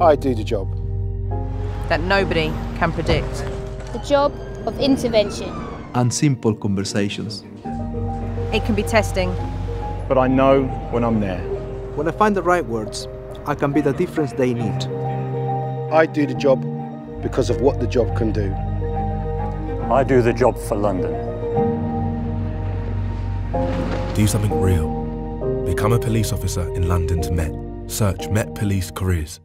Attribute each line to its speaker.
Speaker 1: I do the job.
Speaker 2: that nobody can predict.
Speaker 3: The job of intervention.
Speaker 4: and simple conversations.
Speaker 2: It can be testing,
Speaker 1: But I know when I'm there.
Speaker 4: When I find the right words, I can be the difference they need.
Speaker 1: I do the job because of what the job can do.
Speaker 5: I do the job for London.
Speaker 6: Do something real. Become a police officer in London's Met. Search Met Police Careers.